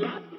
What?